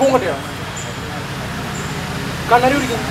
പൂങ്കട്ടിയോ? കണ്ണരി കുടിക്കുന്നു